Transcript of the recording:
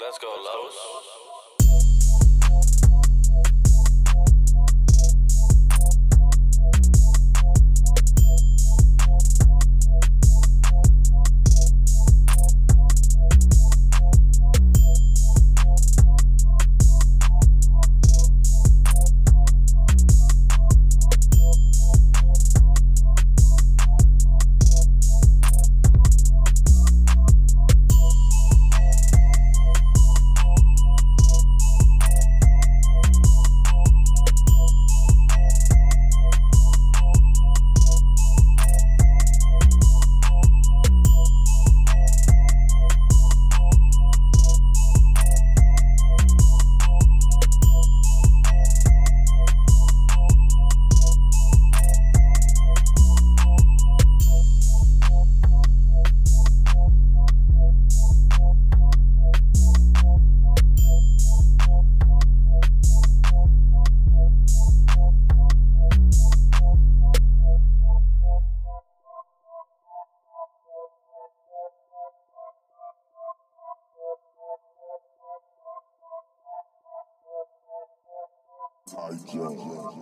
Let's go, Los. Ty Jones.